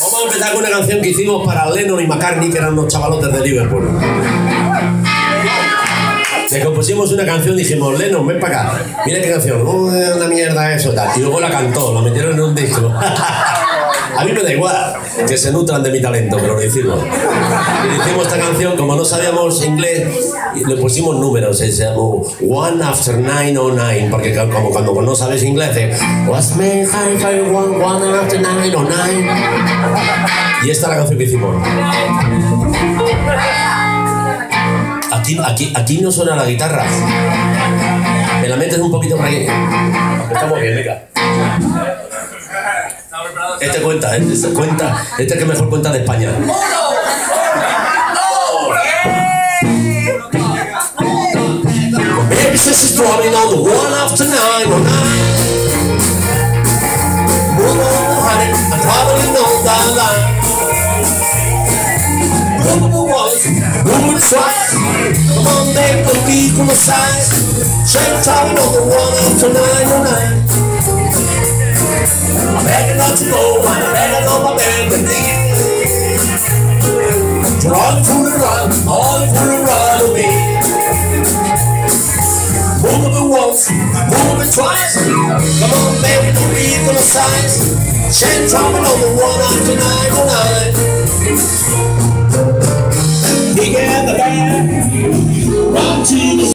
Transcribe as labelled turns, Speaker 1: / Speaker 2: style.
Speaker 1: Vamos a empezar con una canción que hicimos para Lennon y McCartney, que eran unos chavalotes de Liverpool. Le compusimos una canción y dijimos, Lennon, ven para acá. Mira qué canción, oh, una mierda eso, tal. Y luego la cantó, la metieron en un disco. A mí me da igual que se nutran de mi talento, pero lo hicimos. Hicimos esta canción, como no sabíamos inglés, le pusimos números, se llamó One After Nine o Nine, porque como cuando no sabes inglés, es What's me high five one, one after nine o nine. Y esta es la canción que hicimos. Aquí, aquí, aquí no suena la guitarra. Me la metes un poquito por aquí. Estamos bien, venga. Este cuenta, este, este cuenta, este es que mejor cuenta de España. Baby says she's drumming on the one after nine or nine. Move on, honey, I'm traveling on that line. Move it once, move it twice. Come on, baby, don't be on the. She's traveling on the one after nine or nine. I'm begging not to go, I'm begging on my bed to leave. Run for the run, all for the run of me. Move it once, move it twice. Come on, baby, don't be on the sides. Shed dropping on the one after nine oh nine. He got the bag, run to the